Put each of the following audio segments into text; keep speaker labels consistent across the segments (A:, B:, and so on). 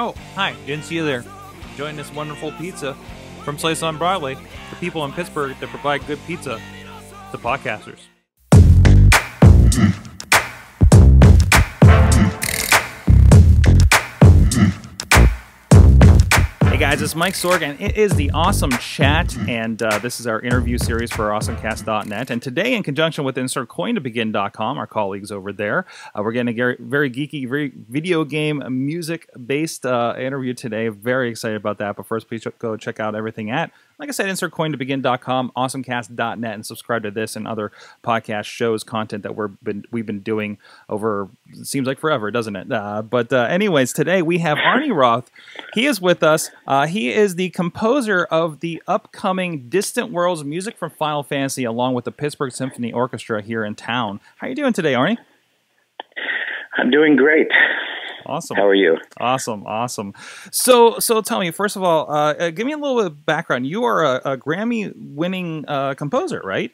A: Oh, hi. Didn't see you there. Enjoying this wonderful pizza from Slice on Broadway. The people in Pittsburgh that provide good pizza to podcasters. Guys, it's Mike Sorg, and it is the Awesome Chat, and uh, this is our interview series for AwesomeCast.net. And today, in conjunction with InsertCoin2Begin.com, our colleagues over there, uh, we're getting a very geeky, very video game music-based uh, interview today. Very excited about that. But first, please go check out everything at like I said, InsertCoin2Begin.com, awesomecast.net, and subscribe to this and other podcast shows, content that we're been we've been doing over seems like forever, doesn't it? Uh, but uh, anyways, today we have Arnie Roth. He is with us. Uh, he is the composer of the upcoming Distant Worlds music from Final Fantasy, along with the Pittsburgh Symphony Orchestra here in town. How are you doing today, Arnie?
B: I'm doing great.
A: Awesome.
B: How are you?
A: Awesome, awesome. So, so tell me, first of all, uh, uh, give me a little bit of background. You are a, a Grammy-winning uh, composer, right?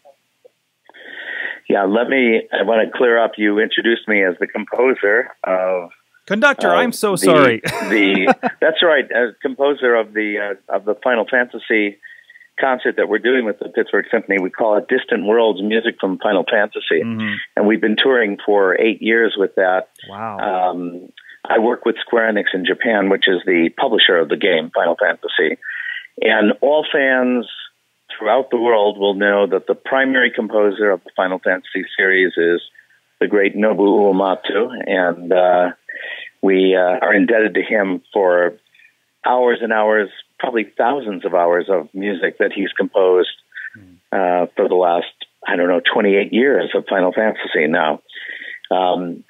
B: Yeah. Let me. I want to clear up. You introduced me as the composer of
A: conductor. I'm so the, sorry.
B: the that's right. As composer of the uh, of the Final Fantasy concert that we're doing with the Pittsburgh Symphony. We call it Distant Worlds Music from Final Fantasy. Mm-hmm. And we've been touring for eight years with that.
A: Wow. Um,
B: I work with Square Enix in Japan, which is the publisher of the game, Final Fantasy. And all fans throughout the world will know that the primary composer of the Final Fantasy series is the great Nobu Uematsu. And uh, we uh, are indebted to him for hours and hours, probably thousands of hours of music that he's composed uh, for the last, I don't know, 28 years of Final Fantasy now. Um,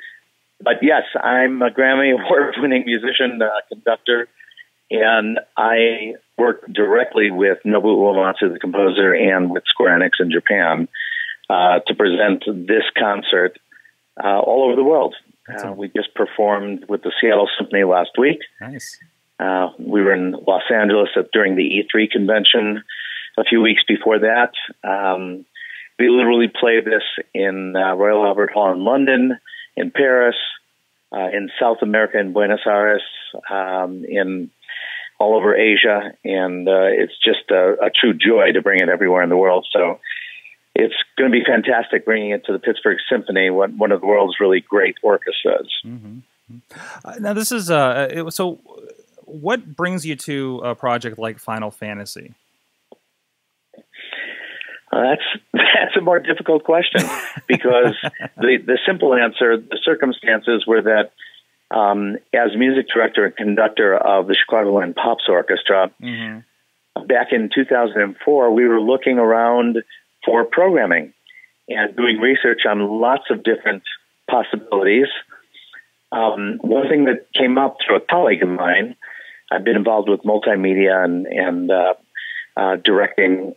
B: but yes, I'm a Grammy Award winning musician, uh, conductor, and I work directly with Nobu Uematsu, the composer, and with Square Enix in Japan uh, to present this concert uh, all over the world. Uh, we just performed with the Seattle Symphony last week.
A: Nice.
B: Uh, we were in Los Angeles at, during the E3 convention a few weeks before that. Um, we literally played this in uh, Royal Albert Hall in London, in Paris, uh, in South America, in Buenos Aires, um, in all over Asia, and uh, it's just a, a, true joy to bring it everywhere in the world. So it's going to be fantastic bringing it to the Pittsburgh Symphony, one, one of the world's really great orchestras.
A: Mm-hmm. Uh, now, this is uh, it, so. What brings you to a project like Final Fantasy?
B: Uh, that's that's a more difficult question because the the simple answer, the circumstances were that um, as music director and conductor of the Chicagoland Pops Orchestra, mm-hmm. back in 2004, we were looking around for programming and doing research on lots of different possibilities. Um, one thing that came up through a colleague of mine, I've been involved with multimedia and, and uh, uh, directing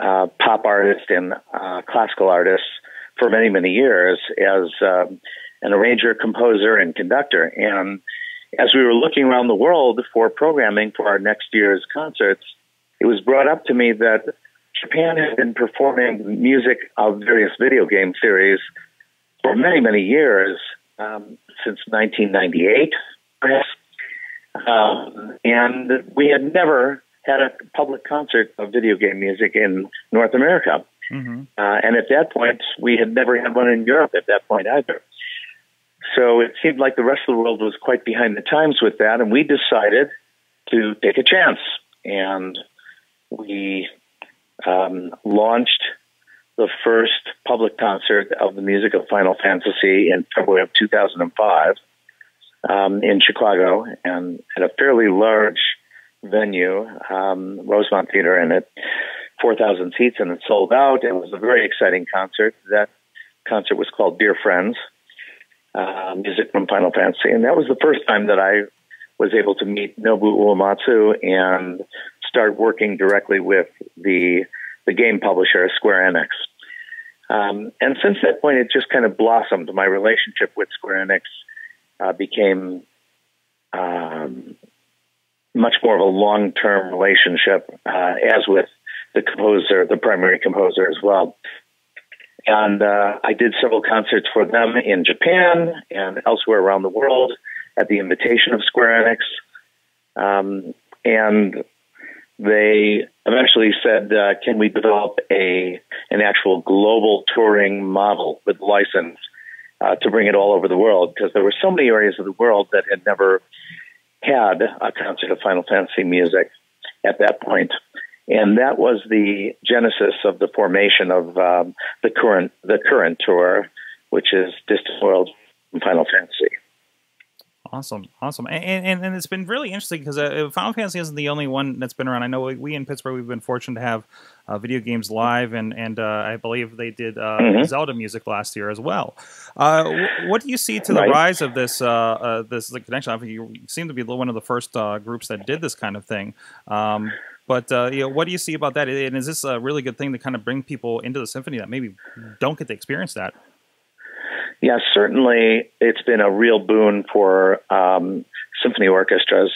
B: uh, pop artist and uh, classical artist for many, many years as uh, an arranger, composer, and conductor. And as we were looking around the world for programming for our next year's concerts, it was brought up to me that Japan had been performing music of various video game series for many, many years, um, since 1998, perhaps. Um, and we had never had a public concert of video game music in North America. Mm-hmm. Uh, and at that point, we had never had one in Europe at that point either. So it seemed like the rest of the world was quite behind the times with that, and we decided to take a chance. And we um, launched the first public concert of the music of Final Fantasy in February of 2005 um, in Chicago, and at a fairly large venue, um, Rosemont Theater, and it 4,000 seats, and it sold out. It was a very exciting concert. That concert was called Dear Friends, uh, music from Final Fantasy, and that was the first time that I was able to meet Nobu Uematsu and start working directly with the the game publisher Square Enix. Um, and since that point, it just kind of blossomed. My relationship with Square Enix uh, became um, much more of a long term relationship, uh, as with the composer, the primary composer as well. And uh, I did several concerts for them in Japan and elsewhere around the world at the invitation of Square Enix. Um, and they eventually said, uh, "Can we develop a an actual global touring model with license uh, to bring it all over the world?" Because there were so many areas of the world that had never had a concert of Final Fantasy music at that point, and that was the genesis of the formation of um, the current the current tour, which is Distant World Final Fantasy.
A: Awesome, awesome, and and, and it's been really interesting because uh, Final Fantasy isn't the only one that's been around. I know we, we in Pittsburgh we've been fortunate to have uh, video games live, and and uh, I believe they did uh, mm-hmm. Zelda music last year as well. Uh, w- what do you see to the right. rise of this uh, this connection? I mean, you seem to be one of the first groups that did this kind of thing. Um, but you know, what do you see about that? And is this a really good thing to kind of bring people into the symphony that maybe don't get to experience that?
B: Yeah, certainly it's been a real boon for um, symphony orchestras.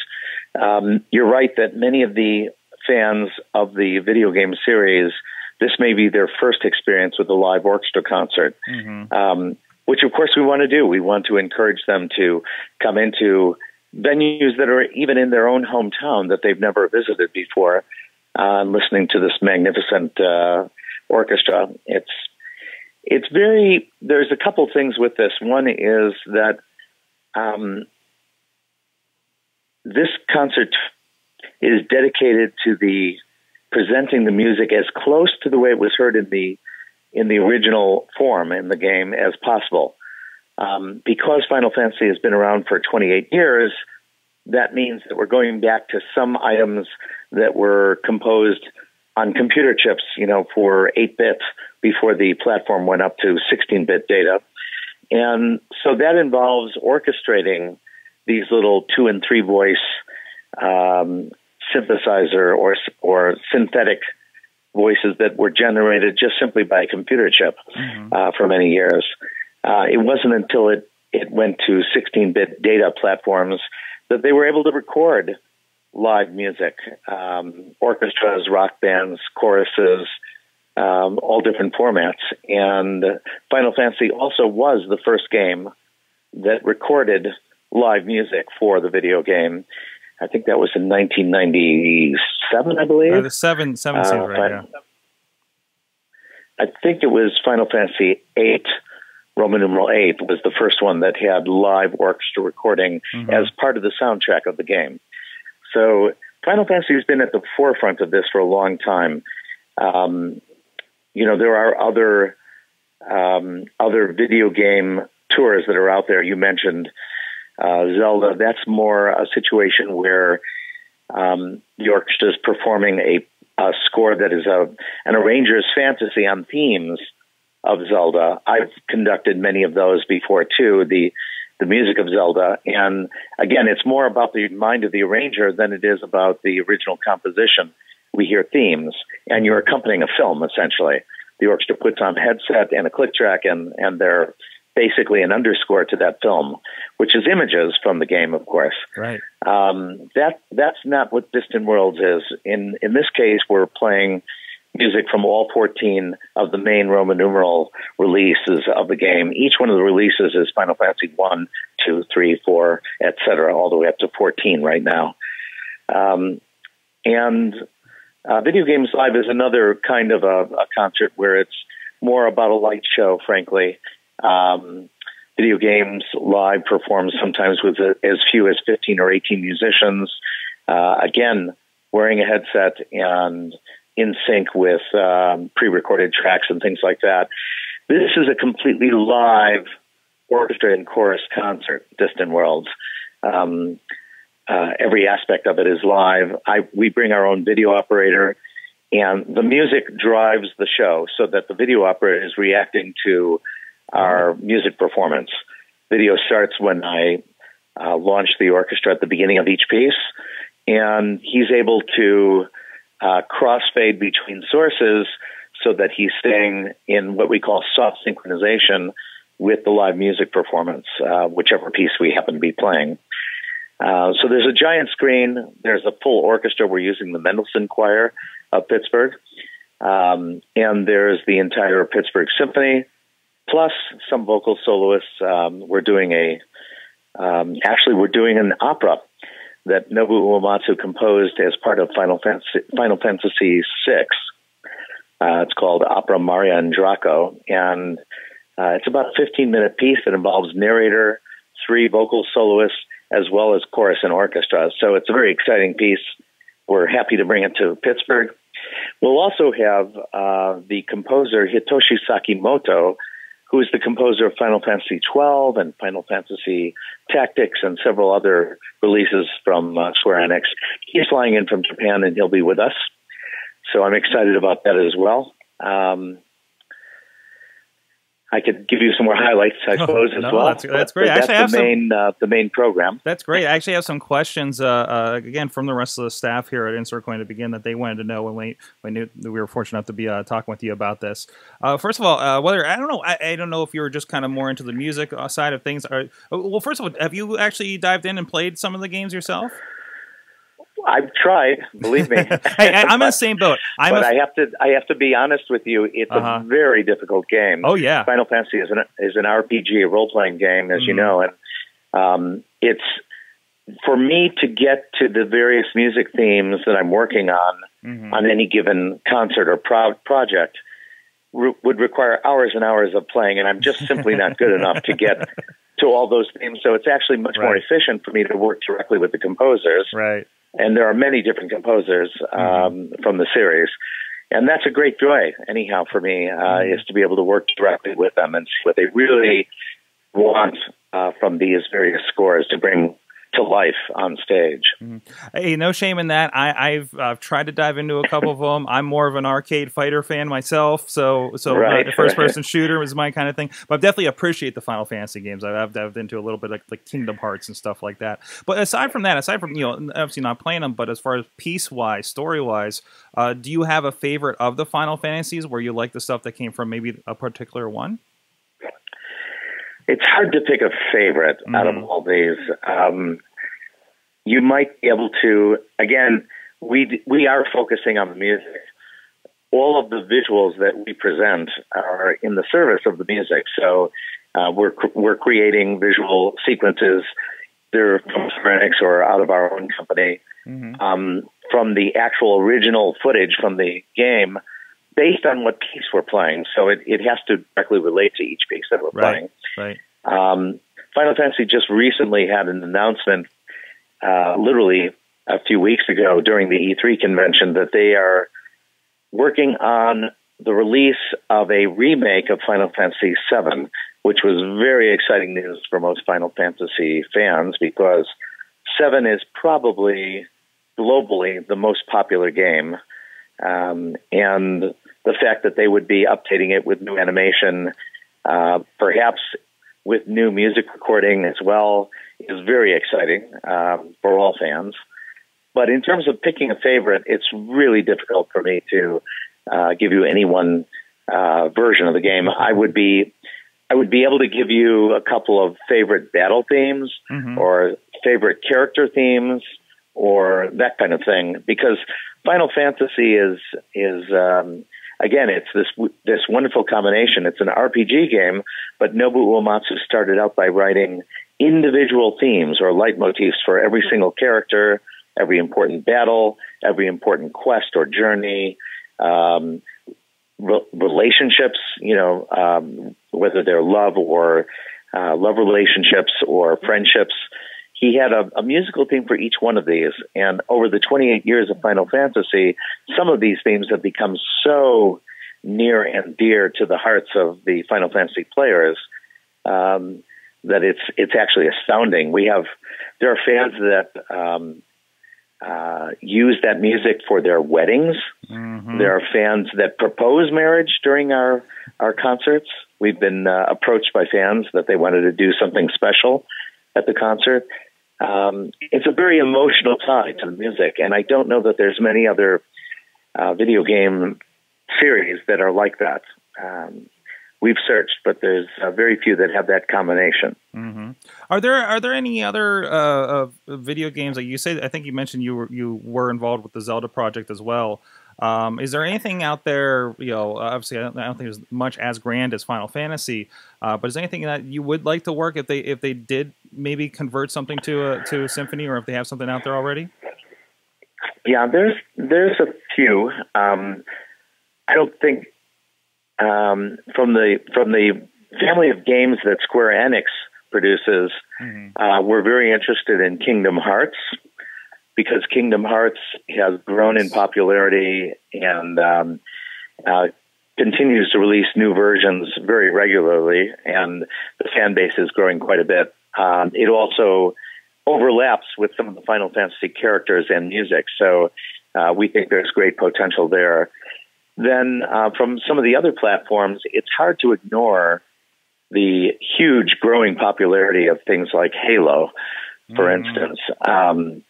B: Um, you're right that many of the fans of the video game series, this may be their first experience with a live orchestra concert, mm-hmm. um, which of course we want to do. We want to encourage them to come into venues that are even in their own hometown that they've never visited before, uh, listening to this magnificent uh, orchestra. It's it's very there's a couple things with this. One is that um, this concert is dedicated to the presenting the music as close to the way it was heard in the in the original form in the game as possible. Um, because Final Fantasy has been around for 28 years, that means that we're going back to some items that were composed on computer chips, you know, for 8 bits before the platform went up to 16 bit data. And so that involves orchestrating these little two and three voice um, synthesizer or, or synthetic voices that were generated just simply by a computer chip mm-hmm. uh, for many years. Uh, it wasn't until it, it went to 16 bit data platforms that they were able to record live music, um, orchestras, rock bands, choruses, um, all different formats. And Final Fantasy also was the first game that recorded live music for the video game. I think that was in 1997, I believe. Uh,
A: the seven, seven uh, right, yeah.
B: I think it was Final Fantasy VIII, Roman numeral eight, was the first one that had live orchestra recording mm-hmm. as part of the soundtrack of the game. So Final Fantasy has been at the forefront of this for a long time. Um, you know, there are other um, other video game tours that are out there. You mentioned uh, Zelda. That's more a situation where um, the orchestra is performing a, a score that is a, an arranger's fantasy on themes of Zelda. I've conducted many of those before too. The the music of Zelda, and again, it's more about the mind of the arranger than it is about the original composition we hear themes, and you're accompanying a film essentially. The orchestra puts on a headset and a click track, and and they're basically an underscore to that film, which is images from the game, of course.
A: Right.
B: Um, that that's not what Distant Worlds is. In in this case, we're playing music from all 14 of the main Roman numeral releases of the game. Each one of the releases is Final Fantasy 1, 2, 3, 4, etc., all the way up to 14 right now. Um, and uh, Video Games Live is another kind of a, a, concert where it's more about a light show, frankly. Um, Video Games Live performs sometimes with a, as few as 15 or 18 musicians. Uh, again, wearing a headset and in sync with um, pre recorded tracks and things like that. This is a completely live orchestra and chorus concert, Distant Worlds. Um, uh, every aspect of it is live. I, we bring our own video operator, and the music drives the show so that the video operator is reacting to our music performance. Video starts when I uh, launch the orchestra at the beginning of each piece, and he's able to uh, crossfade between sources so that he's staying in what we call soft synchronization with the live music performance, uh, whichever piece we happen to be playing. Uh, so there's a giant screen. There's a full orchestra. We're using the Mendelssohn Choir of Pittsburgh. Um, and there's the entire Pittsburgh Symphony, plus some vocal soloists. Um, we're doing a, um, actually, we're doing an opera that Nobu Uematsu composed as part of Final Fantasy, Final Fantasy VI. Uh, it's called Opera Maria and Draco, and uh, it's about a 15 minute piece that involves narrator, three vocal soloists, as well as chorus and orchestra. So it's a very exciting piece. We're happy to bring it to Pittsburgh. We'll also have uh, the composer Hitoshi Sakimoto, who is the composer of Final Fantasy XII and Final Fantasy Tactics and several other releases from uh, Square Enix. He's flying in from Japan and he'll be with us. So I'm excited about that as well. Um, I could give you some more highlights, I suppose, as
A: no,
B: well.
A: That's, that's great.
B: But
A: have
B: that's the
A: some,
B: main uh, the main program.
A: That's great. I actually have some questions uh, uh, again from the rest of the staff here at Coin to begin that they wanted to know when we when we were fortunate enough to be uh, talking with you about this. Uh, first of all, uh, whether I don't know, I, I, don't know if you were just kind of more into the music side of things. Or, well, first of all, have you actually dived in and played some of the games yourself?
B: I've tried, believe me.
A: hey, I, am in the same boat. I'm
B: but
A: a,
B: I have to, I have to be honest with you. It's
A: Uh-huh.
B: a very difficult game.
A: oh yeah,
B: Final Fantasy is an is an RPG, a role playing game, as you
A: Mhm.
B: know, and um, it's for me to get to the various music themes that I'm working on
A: Mhm.
B: on any given concert or pro- project re- would require hours and hours of playing, and I'm just simply not good enough to get to all those themes. So it's actually much more efficient for me to work directly with the composers
A: right.
B: And there are many different composers um, from the series. And that's a great joy, anyhow, for me, uh,
A: Mhm.
B: is to be able to work directly with them and see what they really want uh, from these various scores to bring to life on stage.
A: Hey, no shame in that. I, I've uh, tried to dive into a couple of them. I'm more of an arcade fighter fan myself, so so uh,
B: Right,
A: the first
B: right.
A: person shooter is my kind of thing. But I definitely appreciate the Final Fantasy games. I've, I've dived into a little bit like, like Kingdom Hearts and stuff like that. But aside from that, aside from you know obviously not playing them, but as far as piece wise, story wise, uh, do you have a favorite of the Final Fantasies where you like the stuff that came from maybe a particular one?
B: It's hard to pick a favorite out of
A: Mhm.
B: all these. Um, you might be able to, again, we, we are focusing on the music. All of the visuals that we present are in the service of the music. So uh, we're, cr- we're creating visual sequences. They're from Square Enix or out of our own company
A: Mm-hmm.
B: um, from the actual original footage from the game based on what piece we're playing. So it, it has to directly relate to each piece that we're
A: Right.
B: playing.
A: Right.
B: Um, Final Fantasy just recently had an announcement, uh, literally a few weeks ago during the E3 convention, that they are working on the release of a remake of Final Fantasy VII, which was very exciting news for most Final Fantasy fans because Seven is probably globally the most popular game, um, and the fact that they would be updating it with new animation, uh, perhaps with new music recording as well, is very exciting um, for all fans. But in terms of picking a favorite, it's really difficult for me to uh, give you any one uh, version of the game. I would be I would be able to give you a couple of favorite battle themes
A: Mhm.
B: or favorite character themes or that kind of thing because Final Fantasy is is um, again it's this this wonderful combination. It's an RPG game, but Nobuo Uematsu started out by writing individual themes or leitmotifs for every single character, every important battle, every important quest or journey. Um, re- relationships, you know, um, whether they're love or uh, love relationships or friendships. He had a, a musical theme for each one of these. And over the 28 years of Final Fantasy, some of these themes have become so near and dear to the hearts of the Final Fantasy players um, that it's it's actually astounding. We have there are fans that um, uh, use that music for their weddings.
A: Mhm.
B: There are fans that propose marriage during our our concerts. We've been uh, approached by fans that they wanted to do something special at the concert. Um, it's a very emotional tie to the music, and I don't know that there's many other uh, video game series that are like that. Um, we've searched, but there's uh, very few that have that combination.
A: hmm Are there are there any other uh, video games like you say? I think you mentioned you were you were involved with the Zelda project as well. Um, is there anything out there? You know, obviously, I don't, I don't think there's much as grand as Final Fantasy, uh, but is there anything that you would like to work if they if they did maybe convert something to a to a symphony, or if they have something out there already?
B: Yeah, there's there's a few. Um, I don't think um, from the from the family of games that Square Enix produces, mm-hmm. uh, we're very interested in Kingdom Hearts because Kingdom Hearts has grown in popularity and um, uh, continues to release new versions very regularly, and the fan base is growing quite a bit. Um, it also overlaps with some of the Final Fantasy characters and music, so uh, we think there's great potential there. Then, uh, from some of the other platforms, it's hard to ignore the huge growing popularity of things like Halo, for mm. instance. Um,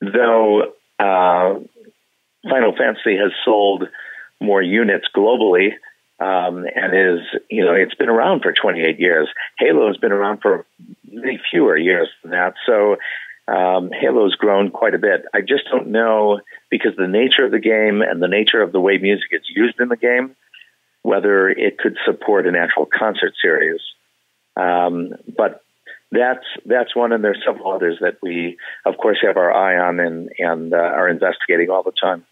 B: though uh, Final Fantasy has sold more units globally um, and is, you know, it's been around for 28 years. Halo has been around for many fewer years than that. So um, Halo's grown quite a bit. I just don't know because the nature of the game and the nature of the way music is used in the game whether it could support an actual concert series. Um, but that's that's one, and there's several others that we, of course, have our eye on and and uh, are investigating all the time.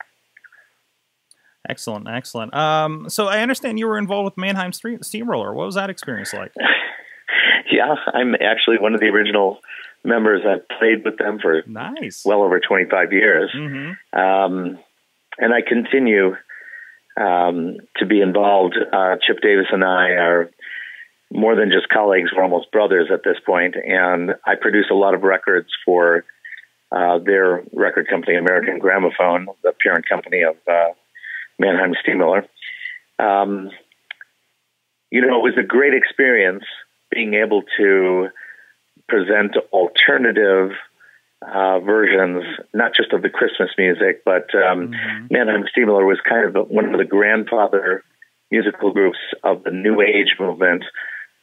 A: Excellent, excellent. Um, so I understand you were involved with Mannheim Steamroller. What was that experience like?
B: yeah, I'm actually one of the original members. I've played with them for
A: nice,
B: well over 25 years, mm-hmm. um, and I continue um, to be involved. Uh, Chip Davis and I are more than just colleagues; we're almost brothers at this point. And I produce a lot of records for uh, their record company, American Gramophone, the parent company of uh, Mannheim Steamroller. Um, you know, it was a great experience being able to present alternative uh, versions, not just of the Christmas music, but um, mm-hmm. Mannheim Steamroller was kind of one of the grandfather musical groups of the New Age movement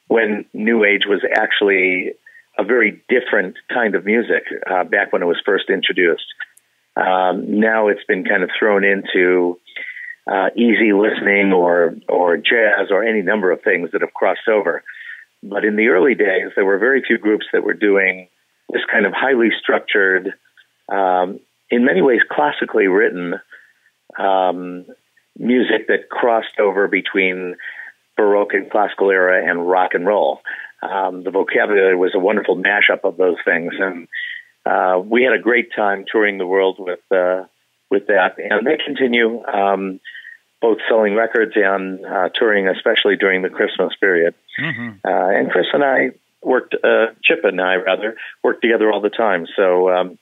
B: when New Age was actually a very different kind of music uh, back when it was first introduced. Um, now it's been kind of thrown into uh, easy listening or or jazz or any number of things that have crossed over. But in the early days, there were very few groups that were doing this kind of highly structured, um, in many ways classically written um, music that crossed over between Baroque and classical era and rock and roll. Um, the vocabulary was a wonderful mashup of those things, and uh, we had a great time touring the world with uh, with that. And they continue um, both selling records and uh, touring, especially during the Christmas period. Mm-hmm. Uh, and Chris and I worked, uh, Chip and I rather, worked together all the time. So um,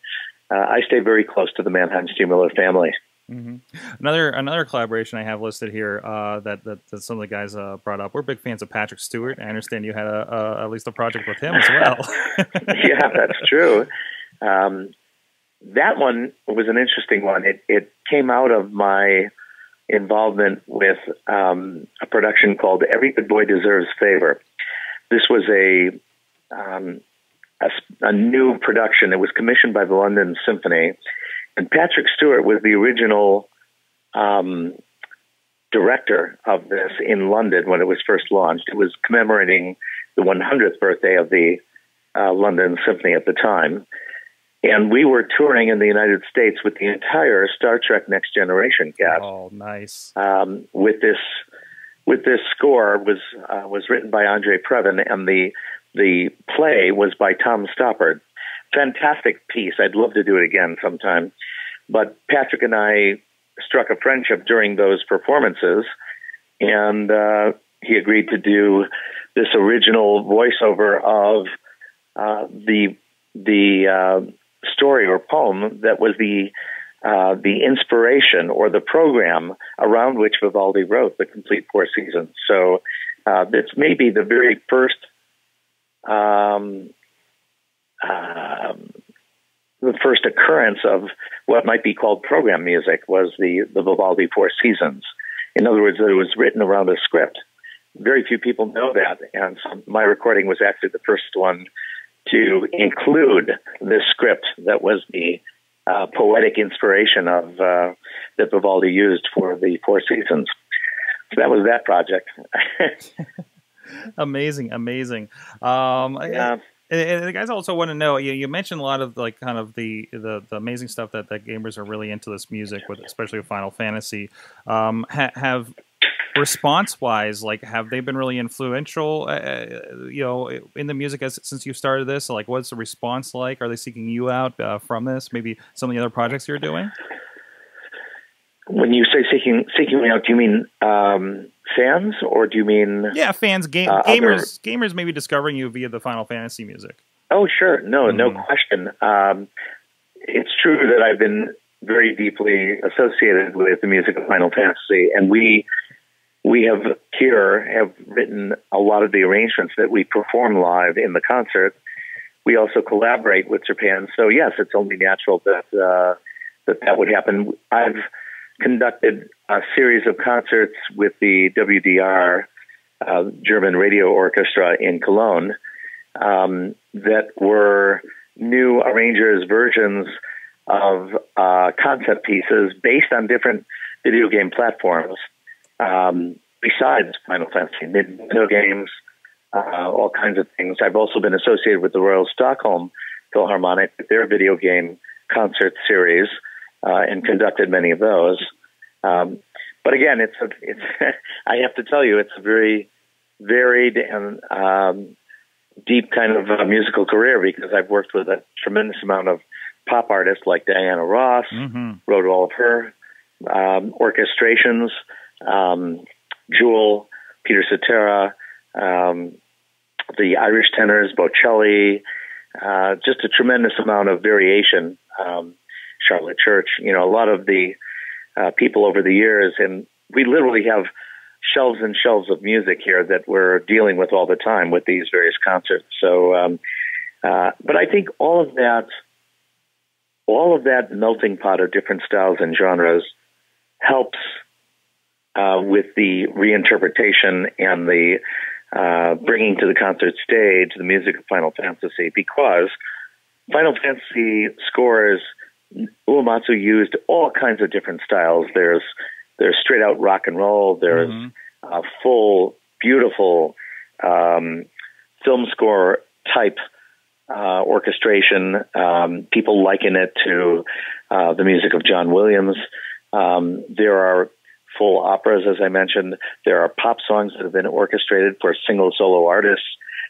B: uh, I stay very close to the Mannheim Steamroller family.
A: Mm-hmm. Another another collaboration I have listed here uh, that, that, that some of the guys uh, brought up. We're big fans of Patrick Stewart. I understand you had a, a, at least a project with him as well.
B: yeah, that's true. Um, that one was an interesting one. It it came out of my involvement with um, a production called Every Good Boy Deserves Favor. This was a um, a, a, new production. It was commissioned by the London Symphony, and Patrick Stewart was the original um, director of this in London when it was first launched. It was commemorating the 100th birthday of the uh, London Symphony at the time. And we were touring in the United States with the entire Star Trek Next Generation cast.
A: Oh, nice!
B: Um, with this, with this score was uh, was written by Andre Previn, and the the play was by Tom Stoppard. Fantastic piece. I'd love to do it again sometime. But Patrick and I struck a friendship during those performances, and uh, he agreed to do this original voiceover of uh, the the uh, story or poem that was the uh, the inspiration or the program around which Vivaldi wrote the complete Four Seasons. So uh, it's maybe the very first um, uh, the first occurrence of what might be called program music was the, the Vivaldi Four Seasons. In other words, it was written around a script. Very few people know that, and so my recording was actually the first one to include this script that was the uh, poetic inspiration of uh, that Vivaldi used for the Four Seasons. So that was that project.
A: amazing, amazing. Um,
B: yeah.
A: And the guys also want to know. You, you, mentioned a lot of like kind of the, the, the amazing stuff that, that gamers are really into this music with, especially with Final Fantasy. Um, ha, have response wise, like have they been really influential? Uh, uh, you know, in the music as since you started this. like, what's the response like? Are they seeking you out uh, from this? Maybe some of the other projects you're doing.
B: When you say seeking seeking me out, do you mean um, fans or do you mean
A: yeah fans game, uh, gamers other... gamers maybe discovering you via the Final Fantasy music?
B: Oh sure, no, mm. no question. Um, it's true that I've been very deeply associated with the music of Final Fantasy, and we we have here have written a lot of the arrangements that we perform live in the concert. We also collaborate with Japan, so yes, it's only natural that uh, that that would happen. I've conducted a series of concerts with the WDR uh, German Radio Orchestra in Cologne um, that were new arrangers' versions of uh, concept pieces based on different video game platforms. Um, besides Final Fantasy, video games, uh, all kinds of things. I've also been associated with the Royal Stockholm Philharmonic, their video game concert series uh, and conducted many of those. Um, but again, it's a, it's I have to tell you, it's a very varied and um, deep kind of uh, musical career because I've worked with a tremendous amount of pop artists like Diana Ross, mm-hmm. wrote all of her um, orchestrations, um, Jewel, Peter Cetera, um, the Irish tenors, Bocelli, uh, just a tremendous amount of variation. Um, Charlotte Church, you know, a lot of the uh, people over the years, and we literally have shelves and shelves of music here that we're dealing with all the time with these various concerts. So, um, uh, but I think all of that, all of that melting pot of different styles and genres helps uh, with the reinterpretation and the uh, bringing to the concert stage the music of Final Fantasy because Final Fantasy scores Uematsu used all kinds of different styles. There's there's straight out rock and roll. There's mm-hmm. a full, beautiful um, film score type uh, orchestration. Um, people liken it to uh, the music of John Williams. Um, there are full operas, as I mentioned. There are pop songs that have been orchestrated for single solo artists.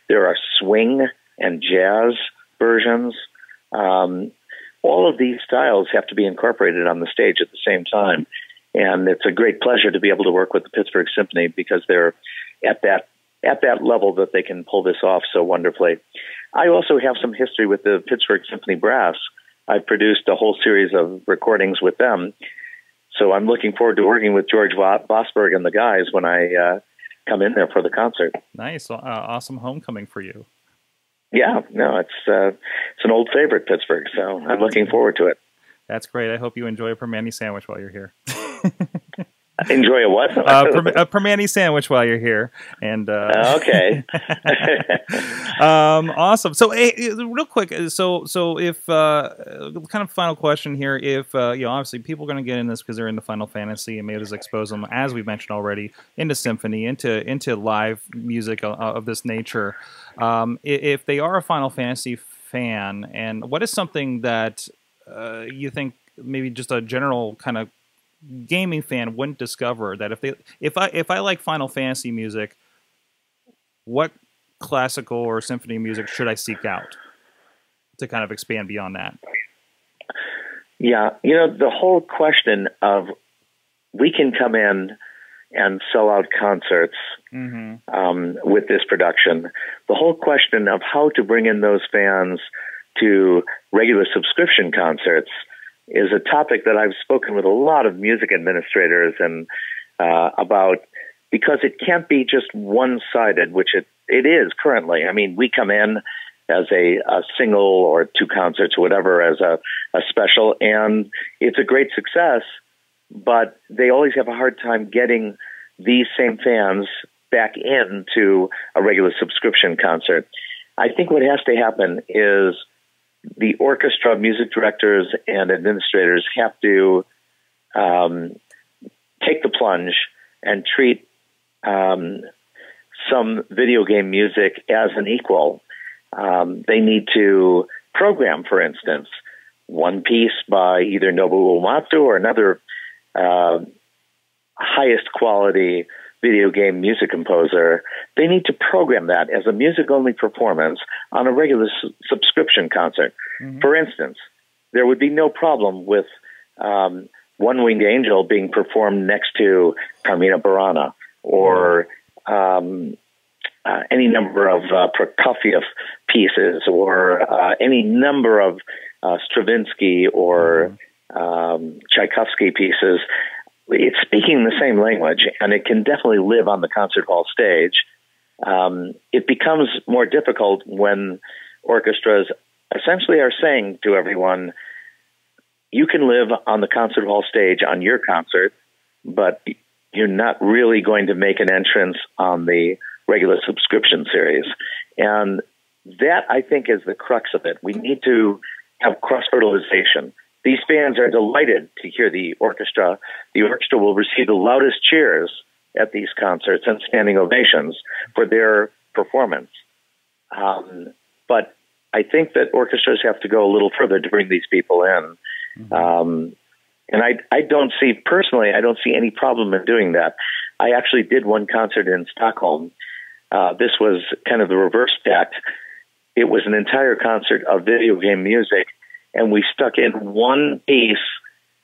B: There are swing and jazz versions. Um, all of these styles have to be incorporated on the stage at the same time. And it's a great pleasure to be able to work with the Pittsburgh Symphony because they're at that at that level that they can pull this off so wonderfully. I also have some history with the Pittsburgh Symphony Brass. I've produced a whole series of recordings with them. So I'm looking forward to working with George Vosburgh and the guys when I uh, come in there for the concert.
A: Nice. Uh, awesome homecoming for you.
B: Yeah, no, it's uh, it's an old favorite, Pittsburgh. So I'm looking forward to it.
A: That's great. I hope you enjoy a Primanti sandwich while you're here.
B: Enjoy a what?
A: uh, a Primanti sandwich while you're here. And
B: uh, okay,
A: um, awesome. So, hey, real quick, uh, so so if uh, kind of final question here, if uh, you know, obviously people are going to get in this because they're into Final Fantasy, and maybe just expose them, as we've mentioned already, into symphony, into into live music of, of this nature. Um, if they are a Final Fantasy fan, and what is something that uh, you think maybe just a general kind of gaming fan wouldn't discover that if they if I if I like Final Fantasy music, what classical or symphony music should I seek out to kind of expand beyond that?
B: Yeah, you know the whole question of we can come in and sell out concerts mm-hmm. um, with this production. The whole question of how to bring in those fans to regular subscription concerts is a topic that I've spoken with a lot of music administrators and uh, about because it can't be just one sided, which it, it is currently. I mean, we come in as a, a single or two concerts or whatever as a, a special, and it's a great success, but they always have a hard time getting these same fans back into a regular subscription concert. I think what has to happen is the orchestra music directors and administrators have to um, take the plunge and treat um, some video game music as an equal. Um, they need to program, for instance, one piece by either Nobuo Uematsu or another uh, highest quality video game music composer. They need to program that as a music only performance on a regular su- subscription concert. Mm-hmm. For instance, there would be no problem with um, One Winged Angel being performed next to Carmina Burana or um, uh, any number of uh, Prokofiev pieces or uh, any number of uh, Stravinsky or mm-hmm. um, Tchaikovsky pieces. It's speaking the same language, and it can definitely live on the concert hall stage. Um, it becomes more difficult when orchestras essentially are saying to everyone, you can live on the concert hall stage on your concert, but you're not really going to make an entrance on the regular subscription series. And that, I think, is the crux of it. We need to have cross fertilization. These fans are delighted to hear the orchestra. The orchestra will receive the loudest cheers at these concerts and standing ovations for their performance. Um, but I think that orchestras have to go a little further to bring these people in. Mm-hmm. Um, and I, I don't see personally, I don't see any problem in doing that. I actually did one concert in Stockholm. Uh, this was kind of the reverse act. It was an entire concert of video game music, and we stuck in one piece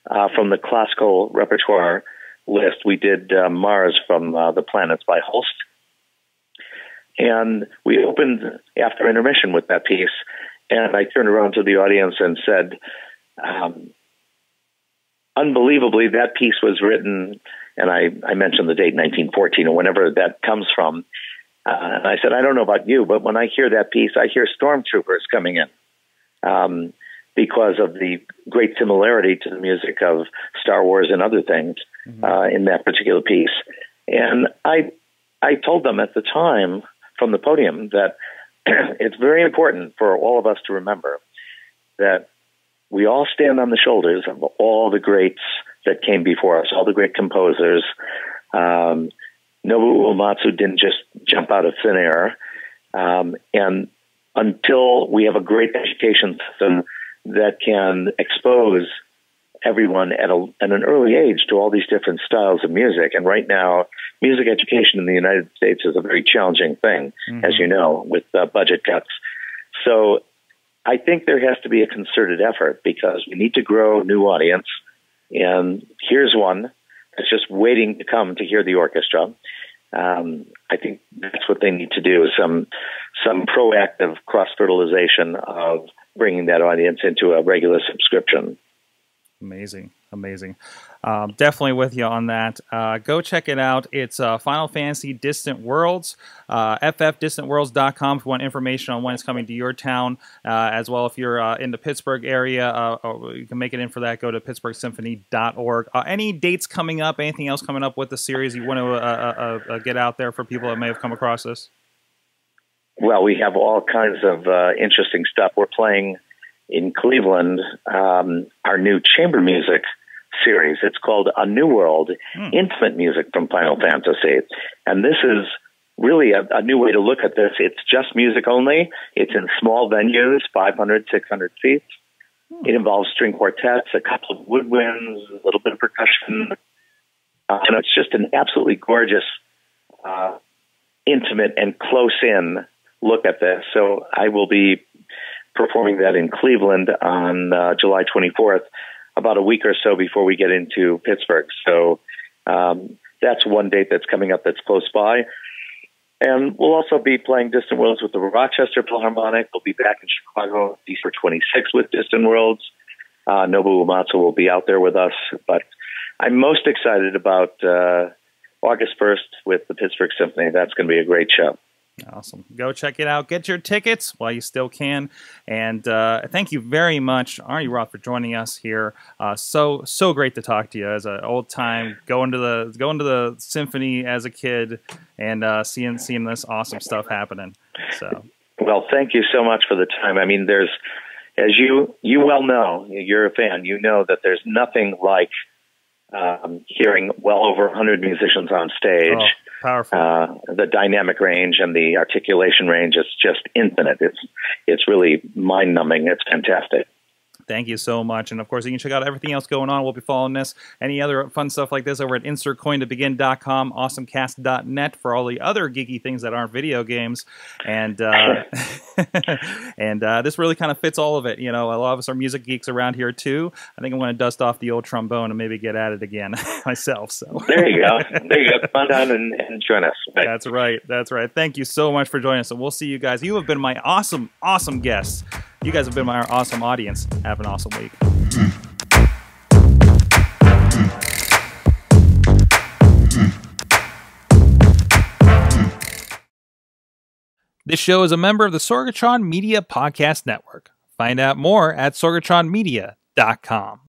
B: uh, from the classical repertoire list. We did uh, Mars from uh, the Planets by Holst. And we opened after intermission with that piece. And I turned around to the audience and said, um, unbelievably, that piece was written, and I, I mentioned the date 1914 or whenever that comes from. Uh, and I said, I don't know about you, but when I hear that piece, I hear stormtroopers coming in um, because of the great similarity to the music of Star Wars and other things mm-hmm. uh, in that particular piece. And I, I told them at the time from the podium that it's very important for all of us to remember that we all stand on the shoulders of all the greats that came before us, all the great composers. Um, Nobuo Uematsu didn't just jump out of thin air. Um, and until we have a great education system that can expose everyone at, a, at an early age to all these different styles of music. And right now, music education in the United States is a very challenging thing, mm-hmm. as you know, with uh, budget cuts. So I think there has to be a concerted effort because we need to grow a new audience. And here's one that's just waiting to come to hear the orchestra. Um, I think that's what they need to do: some some proactive cross fertilization of bringing that audience into a regular subscription.
A: Amazing, amazing. Um, definitely with you on that. Uh, go check it out. It's uh, Final Fantasy Distant Worlds, uh, ffdistantworlds.com if you want information on when it's coming to your town, uh, as well if you're uh, in the Pittsburgh area, uh, you can make it in for that. Go to pittsburghsymphony.org. Uh, any dates coming up, anything else coming up with the series you want to get out there for people that may have come across this?
B: Well, we have all kinds of interesting stuff. We're playing in Cleveland um, our new chamber music series. It's called A New World hmm. Intimate Music from Final Fantasy. And this is really a, a, new way to look at this. It's just music only. It's in small venues, 500, 600 seats. It involves string quartets, a couple of woodwinds, a little bit of percussion. Uh, and it's just an absolutely gorgeous, uh, intimate and close in look at this. So I will be performing that in Cleveland on uh, July 24th, about a week or so before we get into Pittsburgh. So um, that's one date that's coming up that's close by. And we'll also be playing Distant Worlds with the Rochester Philharmonic. We'll be back in Chicago December 26th with Distant Worlds. Uh, Nobuo Uematsu will be out there with us. But I'm most excited about uh, August 1st with the Pittsburgh Symphony. That's going to be a great show.
A: Awesome. Go check it out. Get your tickets while you still can. And uh, thank you very much, Arnie Roth, for joining us here. Uh, so so great to talk to you as an old time going to the going to the symphony as a kid and uh, seeing seeing this awesome stuff happening. So
B: well, thank you so much for the time. I mean, there's as you you well know, you're a fan. You know that there's nothing like um, hearing well over 100 musicians on stage. Oh,
A: powerful.
B: Uh, the dynamic range and the articulation range is just infinite. It's it's really mind numbing. It's fantastic.
A: Thank you so much. And of course, you can check out everything else going on. We'll be following this, any other fun stuff like this over at insertcointobegin.com, awesomecast.net for all the other geeky things that aren't video games. And uh, and uh, this really kind of fits all of it. You know, a lot of us are music geeks around here too. I think I'm going to dust off the old trombone and maybe get at it again myself. So
B: there you go. There you go. Come on down and, and join us.
A: Right. That's right. That's right. Thank you so much for joining us. And we'll see you guys. You have been my awesome, awesome guests. You guys have been my awesome audience. Have an awesome week. This show is a member of the Sorgatron Media Podcast Network. Find out more at sorgatronmedia.com.